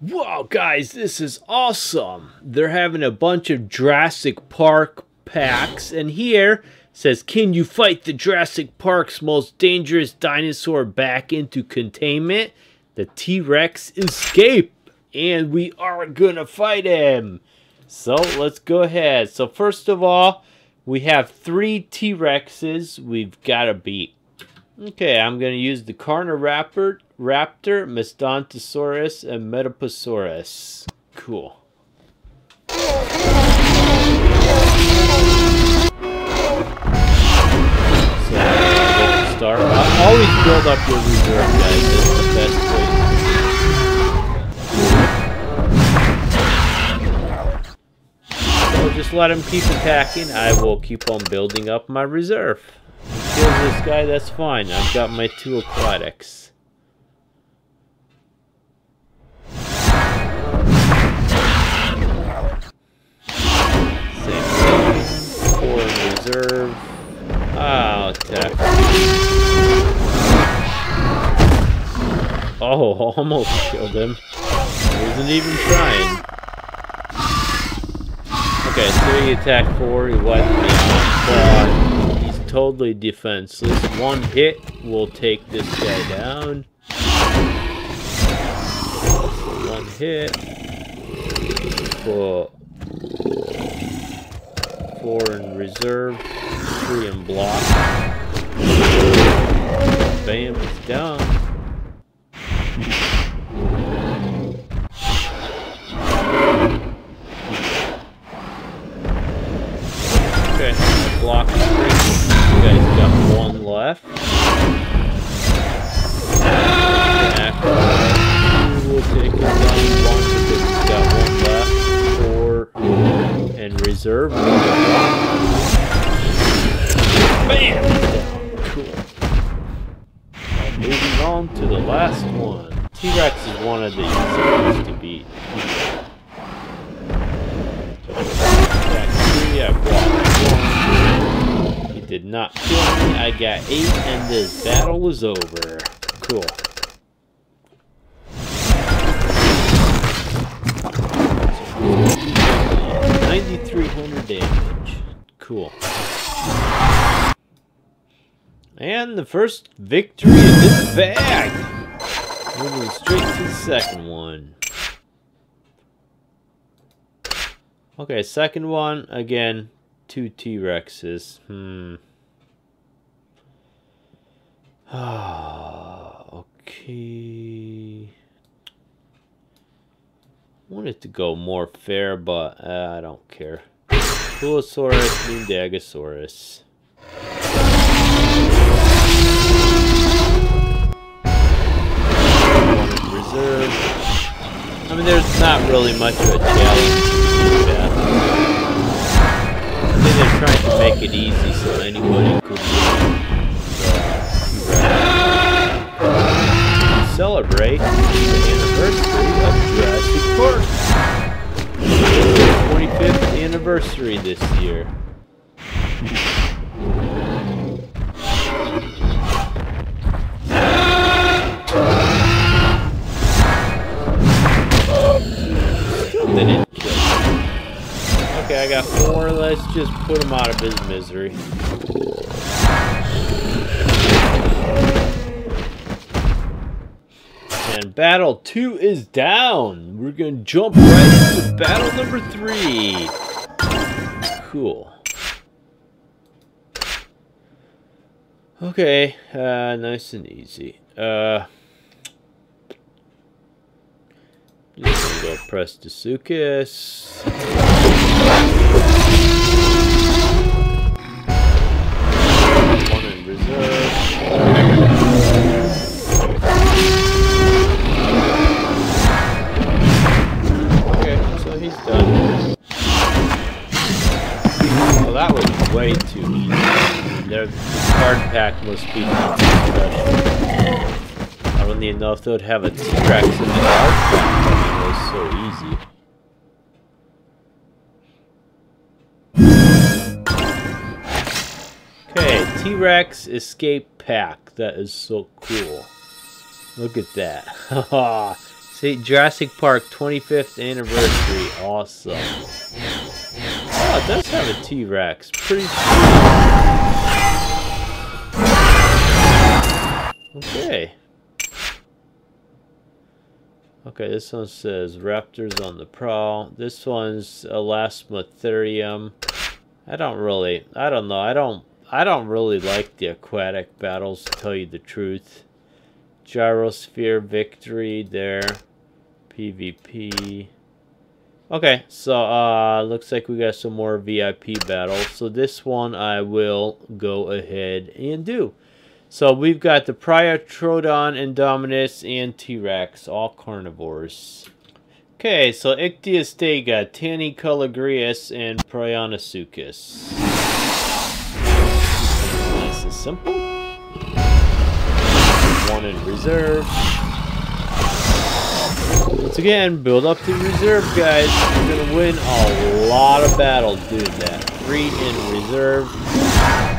Wow, guys, this is awesome. They're having a bunch of Jurassic Park packs, and here says, Can you fight the Jurassic Park's most dangerous dinosaur back into containment? The T Rex escape. And we are gonna fight him. So let's go ahead. So, first of all, we have three T Rexes we've got to beat. Okay, I'm going to use the Carnoraptor, Raptor, Mastodontosaurus, and Metoposaurus. Cool. Uh, always build up your reserve, guys. That's the best way. So just let him keep attacking. I will keep on building up my reserve kills this guy, that's fine. I've got my two aquatics. Four in reserve. Oh, oh almost killed him. He wasn't even trying. Okay, so he attacked four, he wiped me out totally defenseless. One hit will take this guy down. one hit. For four in reserve. Three in block. Bam, it's down. Easiest to beat. Yeah, block one did not kill me. I got eight, and this battle is over. Cool. Ninety-three hundred damage. Cool. And the first victory is bag. Moving straight to the second one. Okay, second one, again, two T-Rexes. Hmm. Ah, okay. Wanted to go more fair, but uh, I don't care. Pulosaurus, Majungasaurus. Reserve. I mean, there's not really much of a challenge. Yeah they're trying to make it easy so anybody could celebrate the anniversary of Jurassic Park. 25th anniversary this year. Okay, I got four. Let's just put him out of his misery. And battle two is down. We're going to jump right into battle number three. Cool. Okay, uh, nice and easy. Uh, just gonna go Prestosuchus. Okay, so he's done. Well, that was way too easy. Their card pack must be special. Funnily enough, they would have a T-Rex in the card so easy. Okay, T-Rex Escape Pack. That is so cool. Look at that. See, Jurassic Park 25th anniversary. Awesome. Oh, it does have a T-Rex. Pretty cool. Okay. Okay, this one says Raptors on the prowl. This one's Elasmotherium. I don't really, I don't know, I don't, I don't really like the aquatic battles, to tell you the truth. Gyrosphere victory there. PvP. Okay, so uh looks like we got some more VIP battles. So this one I will go ahead and do. So we've got the Priotrodon, Indominus, and T-Rex, all carnivores. Okay, so Ichthyostega, Tanycolagreus, and Prionosuchus. Nice and simple. One in reserve. Once again, build up the reserve, guys. You're gonna win a lot of battles doing that. Three in reserve.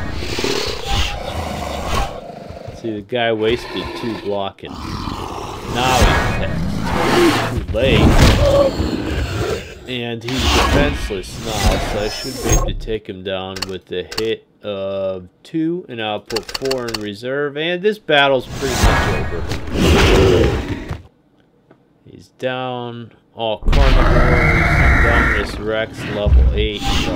See, the guy wasted two blocking. Now he's. Too late. And he's defenseless now, so I should be able to take him down with the hit of two, and I'll put four in reserve, and this battle's pretty much over. He's down. All carnivores. Dominus Rex level 8. So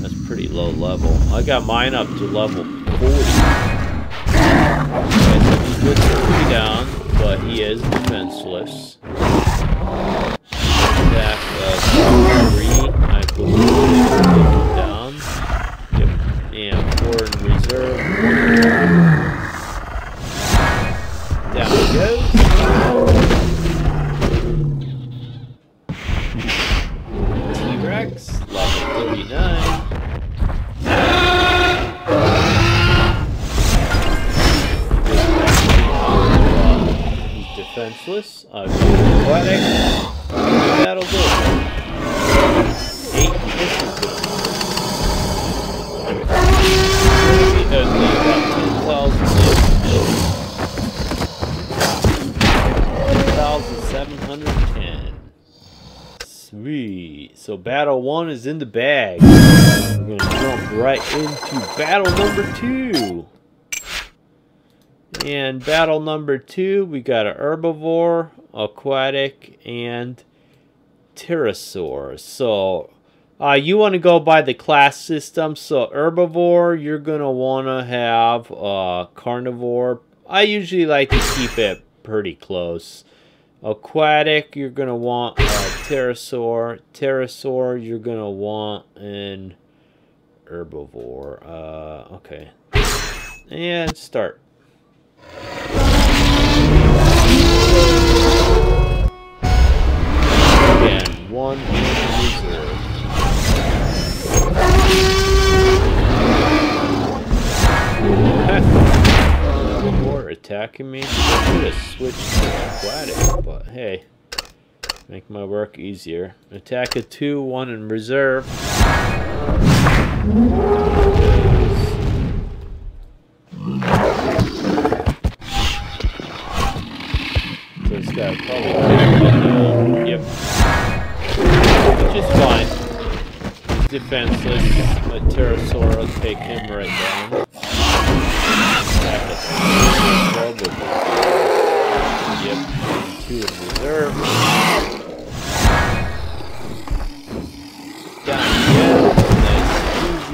that's pretty low level. I got mine up to level 40. Okay, so he puts three down, but he is defenseless. In the bag. We're going to jump right into battle number two. And battle number two, we got a herbivore, aquatic, and pterosaur. So uh, you want to go by the class system. So herbivore, you're going to want to have uh, carnivore. I usually like to keep it pretty close. Aquatic, you're going to want a pterosaur. Pterosaur, you're going to want an herbivore. Uh, okay. And start. Again, one reserve. More attacking me. I could have switched to aquatic, but hey. Make my work easier. Attack a 2, 1 in reserve. guy probably Yep. Which is fine. He's defenseless. A pterosaur take him right down.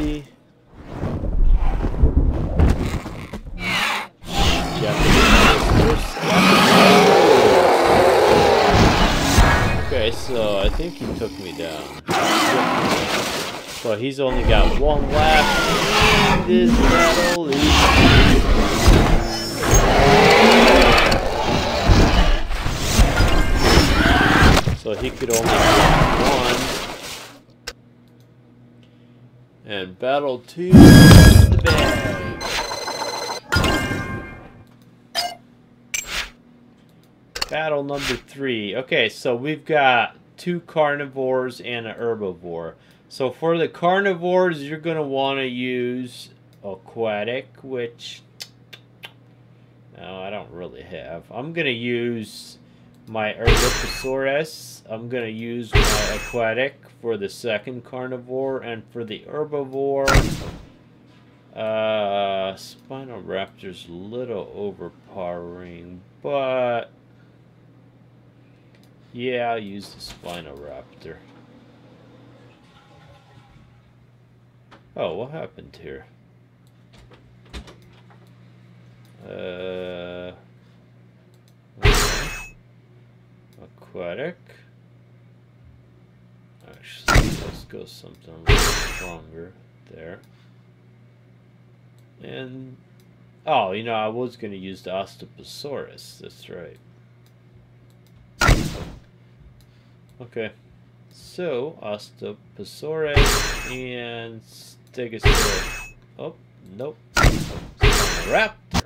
Easy. so I think he took me down. But he's only got one left in this battle. He could only get one. And battle two the. Battle number three. Okay, so we've got two carnivores and an herbivore. So for the carnivores, you're going to want to use aquatic, which no, I don't really have. I'm going to use my Herbiposaurus. I'm going to use my aquatic for the second carnivore and for the herbivore. Uh, Spinoraptor's a little overpowering, but yeah, I'll use the Spinoraptor. Oh, what happened here? Uh, okay. Aquatic. Actually, let's go something a little stronger there. And oh, you know, I was gonna use the Osteoposaurus. That's right. Okay, so Osteoposaurus and Stegosaurus. Oh, nope. Raptor.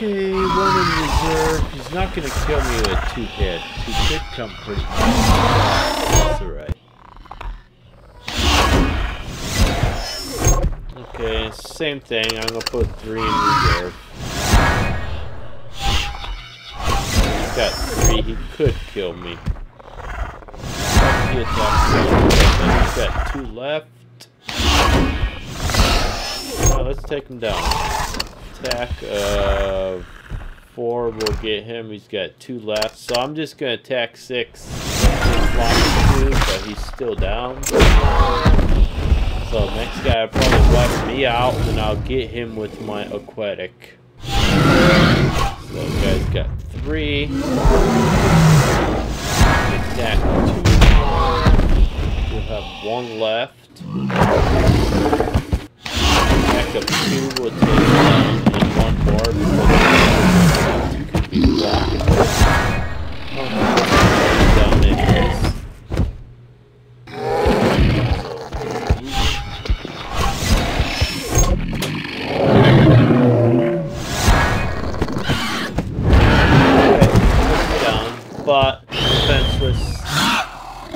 Okay, one in reserve. He's not gonna kill me with two hits. He could come pretty close. That's alright. Okay, same thing. I'm gonna put three in reserve. He's got three. He could kill me. He He's got two left. Oh, let's take him down. Attack of four will get him. He's got two left. So I'm just gonna attack six. Two, but he's still down. So next guy will probably wipe me out, and I'll get him with my aquatic. So guy's got three. Attack two. We'll have one left. Back up two will take down, one more could be but defenseless.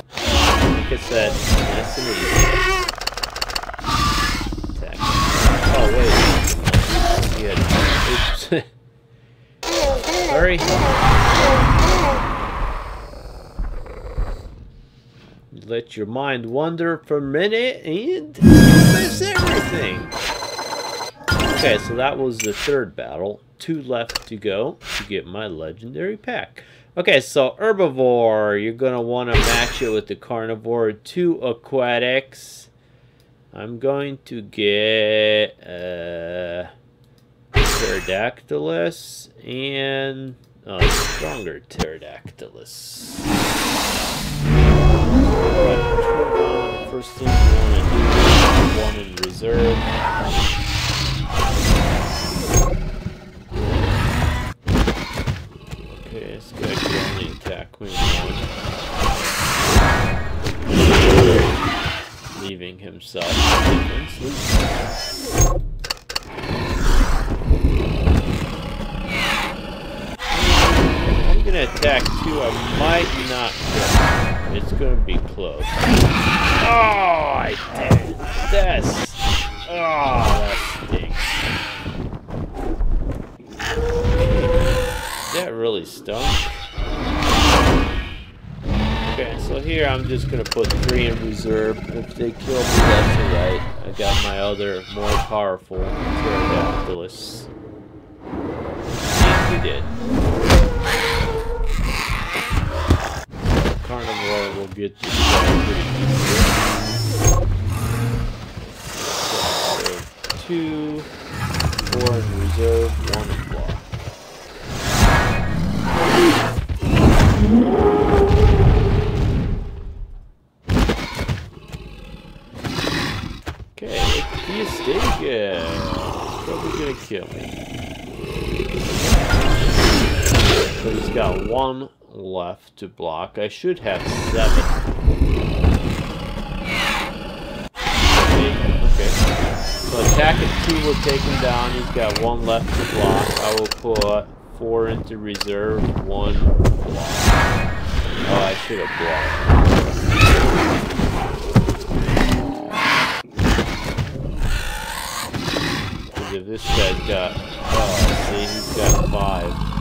Like I said, nice and easy. Sorry. Let your mind wander for a minute and miss everything. Okay, so that was the third battle. Two left to go to get my legendary pack. Okay, so herbivore, you're going to want to match it with the carnivore. Two aquatics. I'm going to get uh, Pterodactylus and a stronger Pterodactylus. First thing one in reserve. Okay, this guy can only attack with. Leaving himself defenseless. I'm gonna attack two, I might not. It's gonna be close. Oh, I did. That's... Oh, that stinks. That really stunk. Okay, so here I'm just gonna put three in reserve. If they kill me, that's alright. I got my other, more powerful Pterodactylus. And he did. Carnivore will get guy. Two, four in reserve, one in block. Okay, he stay good. Probably gonna kill me. So he's got one left to block. I should have seven. Okay. So attack at two will take him down. He's got one left to block. I will put four into reserve, one block. Oh, I should have blocked. This guy's got... Oh, see, he's got five.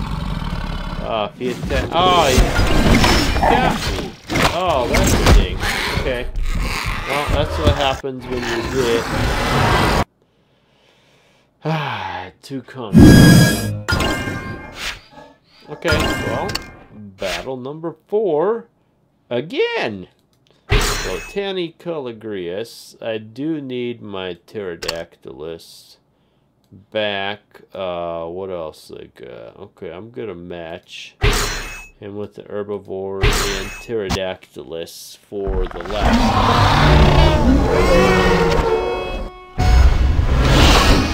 Oh, if he. Oh, he got me. Oh, that's the thing. Okay. Well, that's what happens when you get... Ah, too confident. Okay, well, battle number four. Again! So, Tanycolagreus. I do need my Pterodactylus back. Uh, what else I got? Okay, I'm gonna match him with the herbivore and Pterodactylus for the last.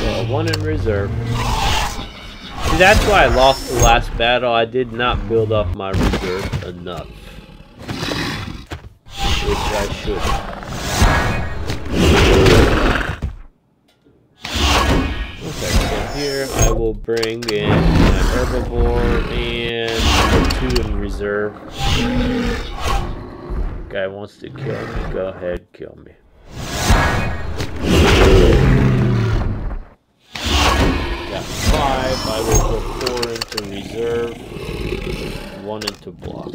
So, one in reserve. See, that's why I lost the last battle. I did not build up my reserve enough which I should. Here I will bring in my herbivore and two in reserve. Guy wants to kill me, go ahead, kill me. Got five, I will put four into reserve, one into block.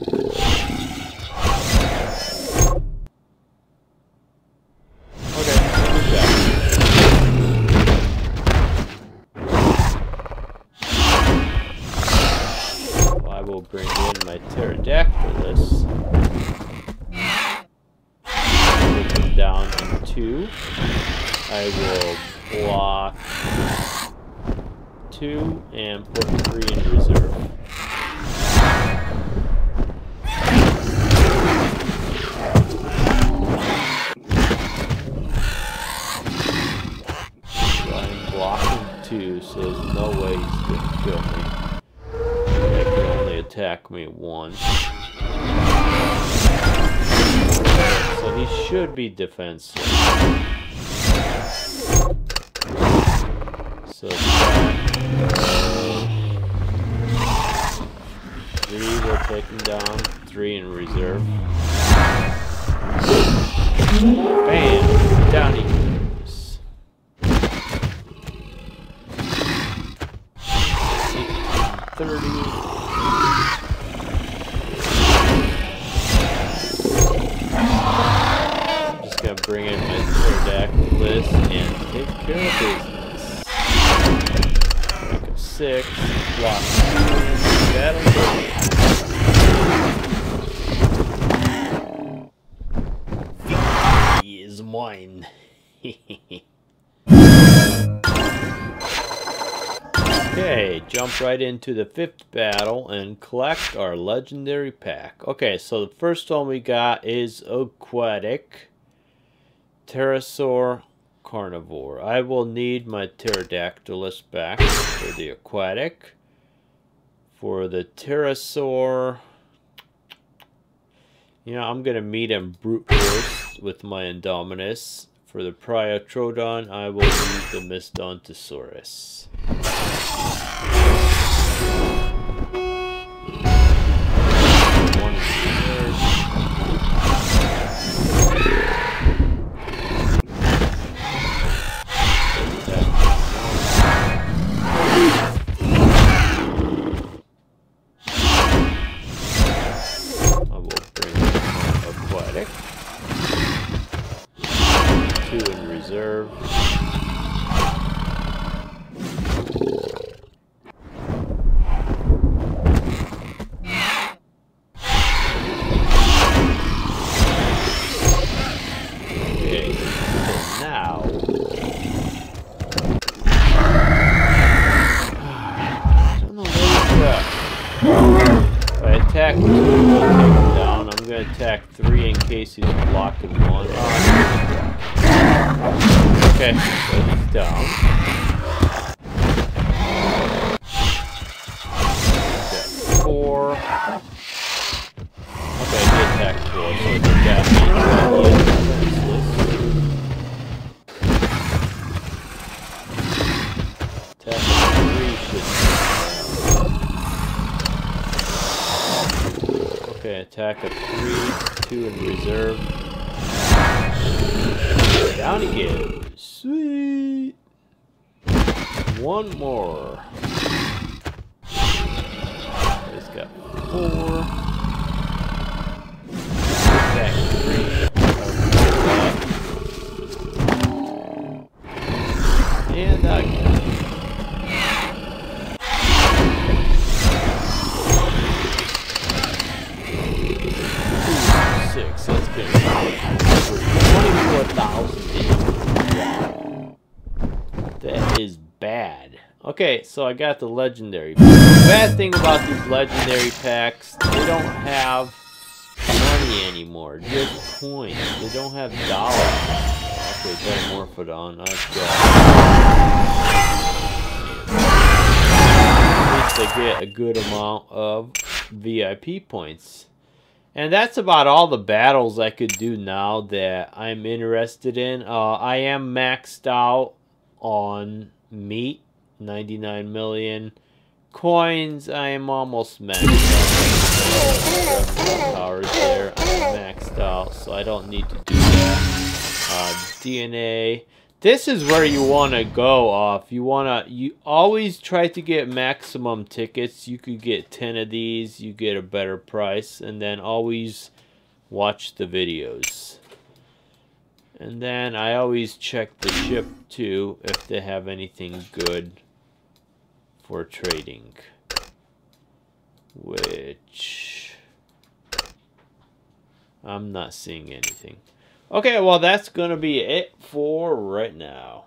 Bring in my Pterodactylus. Put them down in two. I will block two and put three in reserve. So there's no way he's gonna kill me attack me once. So he should be defensive. So uh, three will take him down, three in reserve. Bam! Down he Okay, jump right into the fifth battle and collect our legendary pack. Okay, so the first one we got is Aquatic. Pterosaur carnivore. I will need my Pterodactylus back for the aquatic. For the pterosaur, you know, I'm going to meet him brute force with my Indominus. For the Priotrodon, I will use the Mystodontosaurus. Case he's blocking one. Uh, okay, so he's down. Okay, so I got the legendary. Bad thing about these legendary packs, they don't have money anymore. Just coins. They don't have dollars. Okay, Metamorphodon. I've got. At least I get a good amount of VIP points. And that's about all the battles I could do now that I'm interested in. Uh, I am maxed out on meat, 99 million. Coins, I am almost maxed out. Powers there, I'm maxed out, so I don't need to do that. Uh, DNA. This is where you want to go off. You want to, you always try to get maximum tickets. You could get 10 of these, you get a better price, and then always watch the videos. And then I always check the ship too if they have anything good for trading. Which I'm not seeing anything. Okay, well that's gonna be it for right now.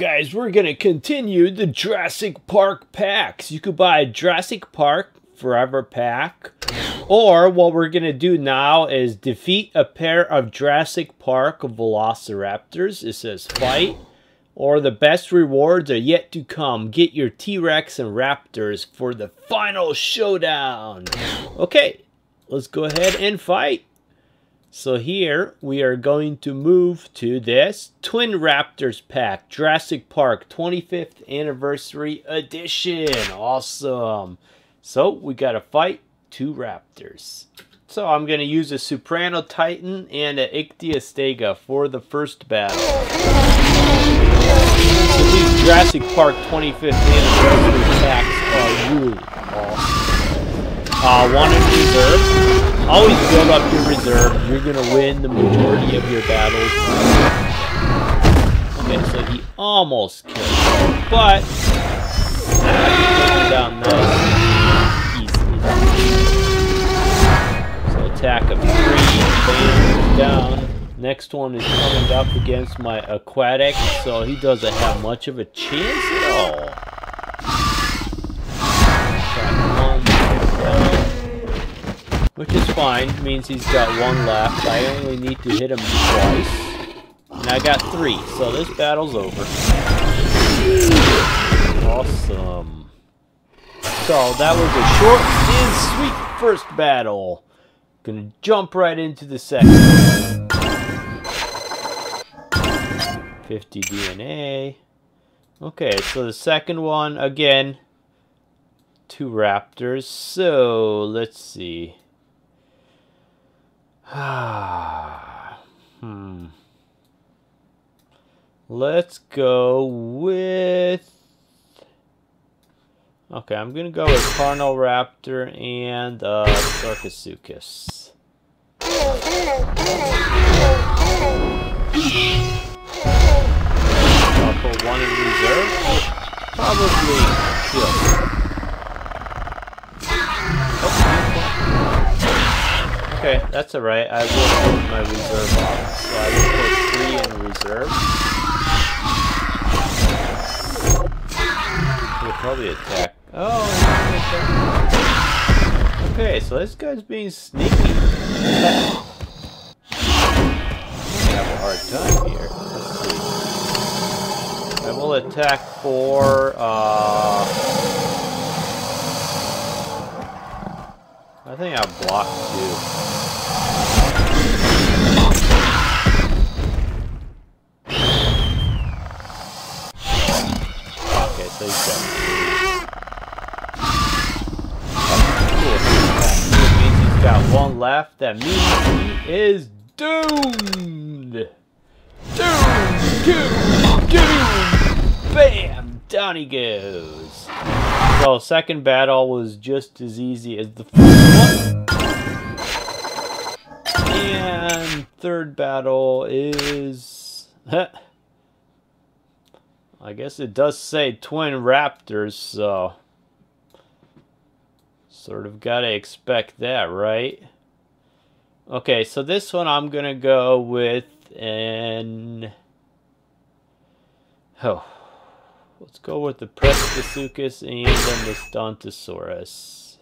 Guys, we're going to continue the Jurassic Park packs. You could buy a Jurassic Park Forever pack. Or what we're going to do now is defeat a pair of Jurassic Park Velociraptors. It says fight. Or the best rewards are yet to come. Get your T-Rex and Raptors for the final showdown. Okay, let's go ahead and fight. So here we are going to move to this Twin Raptors pack, Jurassic Park 25th Anniversary Edition. Awesome. So we got to fight two Raptors. So I'm going to use a Soprano Titan and an Ichthyostega for the first battle. These Jurassic Park 25th Anniversary packs are really awesome. Uh, one in reserve. Always build up your You're going to win the majority of your battles. Okay, so he almost killed me. But, down nice easily. So attack of three, down. Next one is coming up against my aquatic, so he doesn't have much of a chance at all. Which is fine. Means he's got one left. I only need to hit him twice. And I got three, so this battle's over. Awesome. So that was a short and sweet first battle. Gonna jump right into the second. 50 DNA. Okay, so the second one, again, two raptors. So, let's see. hmm. Let's go with... Okay, I'm gonna go with Carnoraptor and uh, Sarcosuchus. I'll put one in reserve. Probably kill. Okay, that's alright. I will put my reserve off. So I will put three in reserve. He'll probably attack. Oh, okay, so this guy's being sneaky. Gonna have a hard time here. Let's see. I will attack for, uh... I think I blocked two. Okay, so Cool. That he's got one left. That means he is doomed. Doomed. Doomed. Doomed. Bam. Down he goes. So second battle was just as easy as the And third battle is... I guess it does say twin raptors, so... Sort of gotta expect that, right? Okay, so this one I'm gonna go with an... Oh. Let's go with the Prestosuchus and then the Stontosaurus.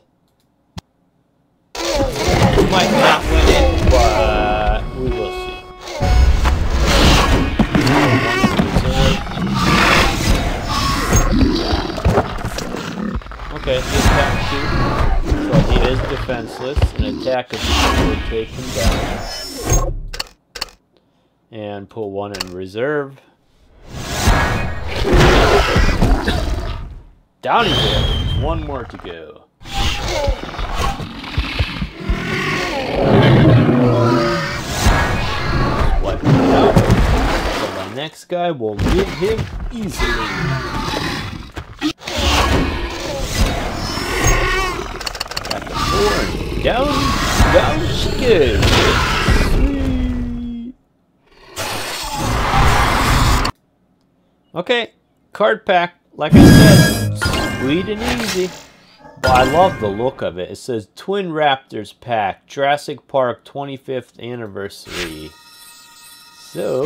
Might not win we will see. Okay, he attacked two. So he is defenseless. An attack two would take him down. And pull one in reserve. Down he goes. One more to go. Wipe him out. So the next guy will get him easily. Got the four down, down she goes. Okay, card pack. Like I said, sweet and easy. But I love the look of it. It says Twin Raptors Pack, Jurassic Park 25th Anniversary. So,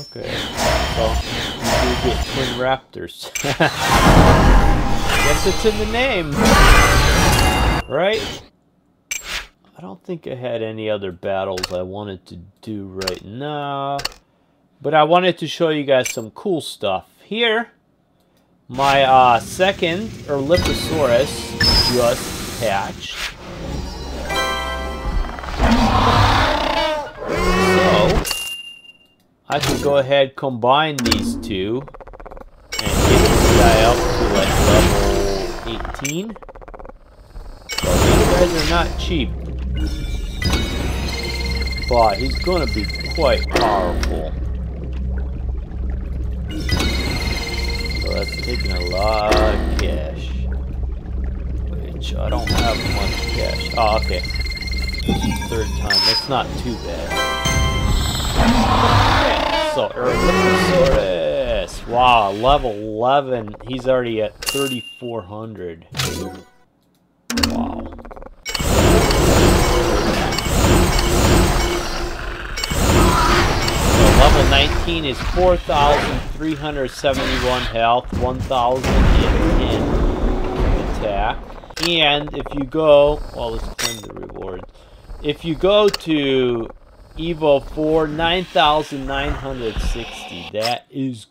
okay. Well, you do get Twin Raptors. Guess it's in the name. Right? I don't think I had any other battles I wanted to do right now. But I wanted to show you guys some cool stuff. Here, my uh, second Erlikosaurus just hatched. So, I can go ahead combine these two and get this guy up to like level 18. So these guys are not cheap. But he's gonna be quite powerful. That's taking a lot of cash. Which I don't have much cash. Oh, okay. Third time. That's not too bad. So. Wow, level 11. He's already at 3,400. Wow. Level 19 is 4,371 health, 1,010 attack. And if you go, well, let's claim the reward. If you go to Evo 4, 9,960. That is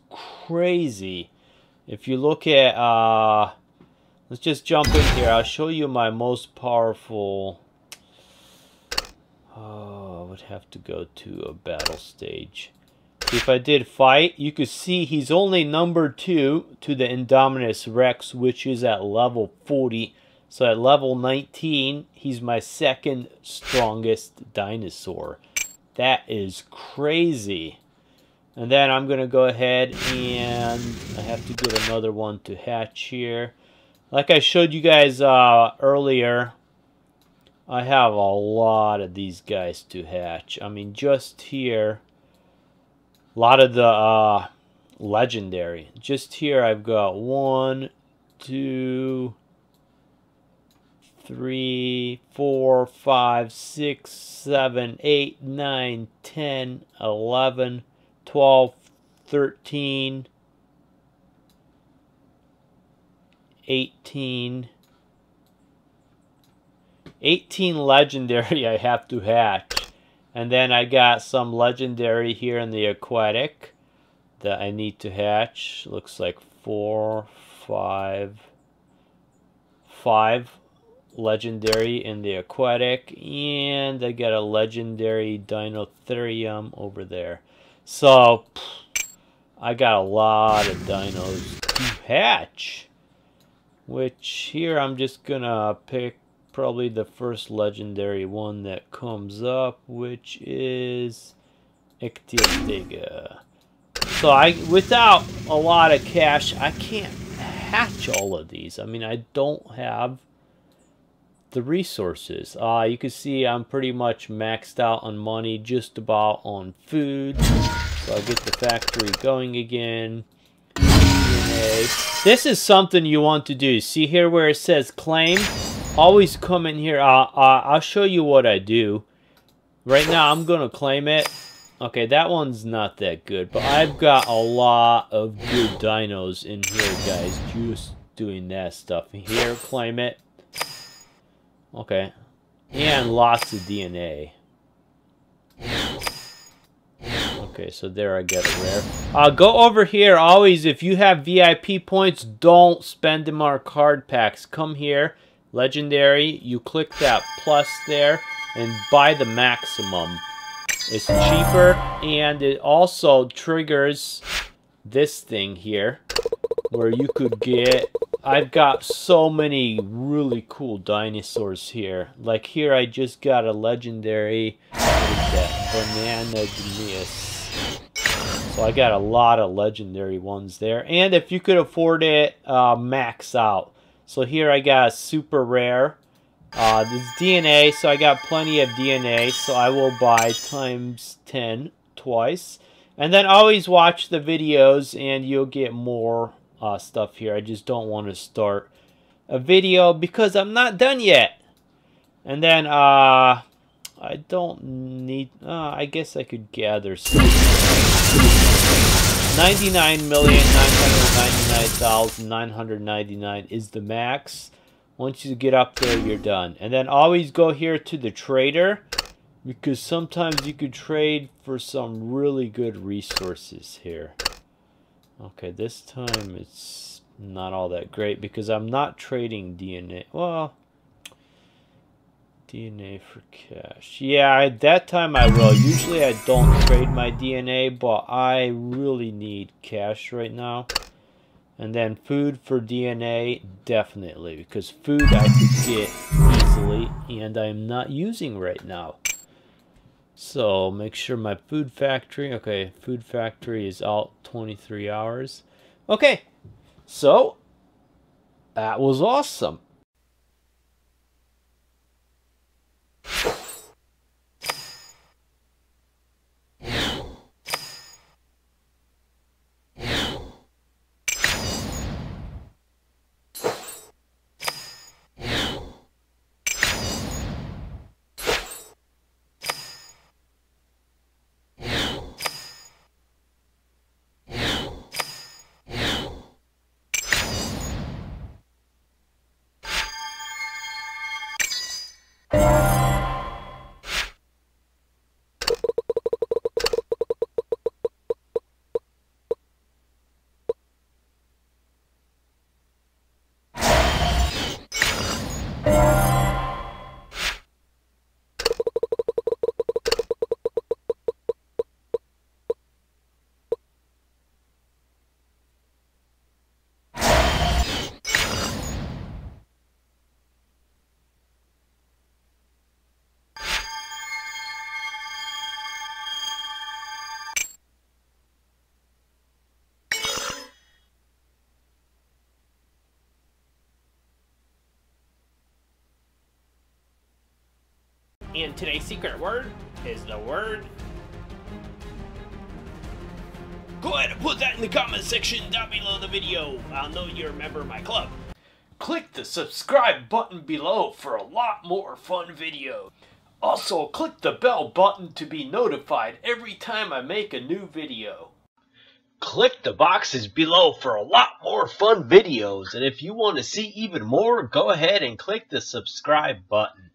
crazy. If you look at uh, Let's just jump in here. I'll show you my most powerful... Oh, I would have to go to a battle stage. If I did fight, you could see he's only number 2 to the Indominus Rex, which is at level 40. So at level 19, he's my second strongest dinosaur. That is crazy. And then I'm going to go ahead and I have to get another one to hatch here. Like I showed you guys uh, earlier, I have a lot of these guys to hatch. I mean, just here, a lot of the uh, legendary. Just here I've got one, two, three, four, five, six, seven, eight, nine, ten, eleven, twelve, thirteen, eighteen. 18 legendary I have to hatch. And then I got some legendary here in the aquatic that I need to hatch. Looks like four, five, five legendary in the aquatic. And I got a legendary Dinotherium over there. So, I got a lot of dinos to hatch. Which here I'm just gonna pick probably the first legendary one that comes up, which is Ichthyostega. So I, without a lot of cash, I can't hatch all of these. I mean, I don't have the resources. Uh, you can see I'm pretty much maxed out on money, just about on food. So I'll get the factory going again. This is something you want to do. See here where it says claim? Always come in here. Uh, uh, I'll show you what I do. Right now, I'm going to claim it. Okay, that one's not that good. But I've got a lot of good dinos in here, guys. Just doing that stuff. Here, claim it. Okay. And lots of DNA. Okay, so there I get a rare. Uh, go over here. Always, if you have VIP points, don't spend them on card packs. Come here, legendary. You click that plus there and buy the maximum. It's cheaper, and it also triggers this thing here, where you could get... I've got so many really cool dinosaurs here. Like here, I just got a legendary banana so I got a lot of legendary ones there. And if you could afford it, uh, max out. So here I got a super rare. Uh, this DNA, so I got plenty of DNA, so I will buy times 10 twice. And then always watch the videos and you'll get more uh, stuff here. I just don't want to start a video because I'm not done yet. And then, uh, I don't need... Uh, I guess I could gather some. 99,999,999 is the max. Once you get up there, you're done. And then always go here to the trader. Because sometimes you could trade for some really good resources here. Okay, this time it's not all that great because I'm not trading DNA. Well, DNA for cash. Yeah, at that time I will. Usually I don't trade my DNA, but I really need cash right now. And then food for DNA, definitely. Because food I could get easily, and I'm not using right now. So, make sure my food factory, okay, food factory is out 23 hours. Okay, so, that was awesome. And today's secret word is the word. Go ahead and put that in the comment section down below the video. I'll know you're a member of my club. Click the subscribe button below for a lot more fun videos. Also, click the bell button to be notified every time I make a new video. Click the boxes below for a lot more fun videos, and if you want to see even more, go ahead and click the subscribe button.